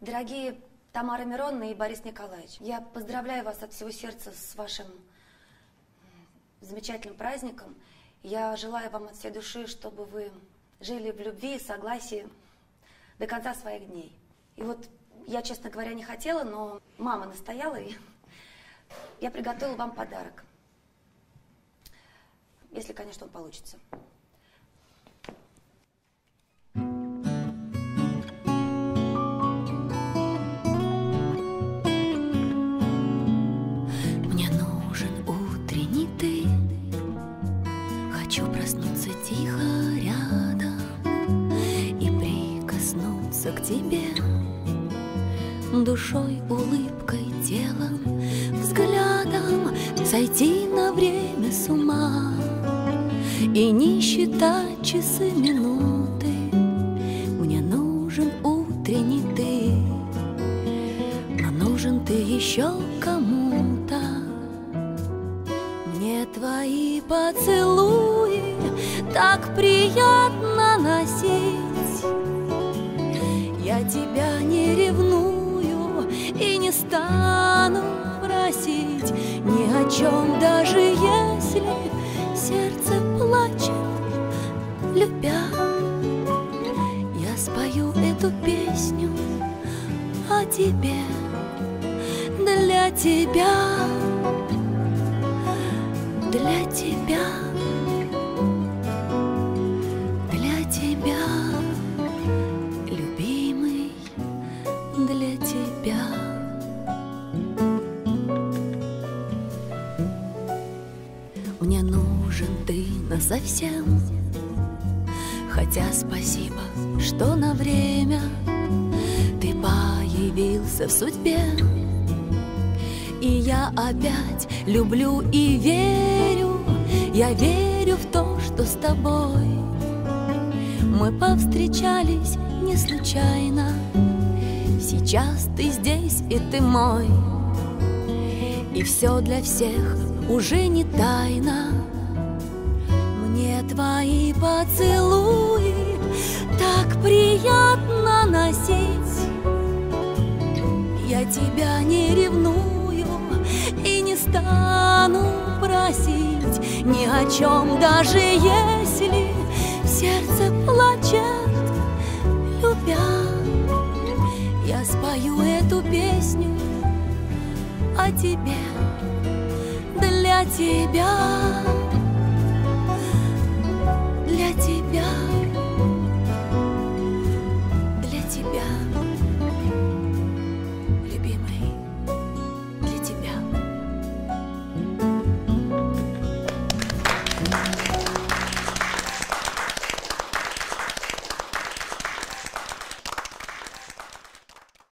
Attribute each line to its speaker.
Speaker 1: Дорогие Тамара Мироновна и Борис Николаевич, я поздравляю вас от всего сердца с вашим замечательным праздником. Я желаю вам от всей души, чтобы вы жили в любви и согласии до конца своих дней. И вот я, честно говоря, не хотела, но мама настояла, и я приготовила вам подарок. Если, конечно, он получится.
Speaker 2: Хочу проснуться тихо рядом И прикоснуться к тебе. Душой, улыбкой, телом, взглядом Сойти на время с ума И не считать часы минуты. Мне нужен утренний ты но нужен ты еще Мне твои поцелуи так приятно носить. Я тебя не ревную и не стану просить Ни о чем, даже если сердце плачет, любя. Я спою эту песню о тебе, для тебя, для тебя, для тебя, любимый, для тебя. Мне нужен ты насовсем, хотя спасибо, что на время ты появился в судьбе. И я опять люблю и верю Я верю в то, что с тобой Мы повстречались не случайно. Сейчас ты здесь и ты мой. И все для всех уже не тайна. Мне твои поцелуи так приятно носить. Я тебя не ревную стану просить Ни о чем, даже если сердце плачет, любя Я спою эту песню о тебе, для тебя.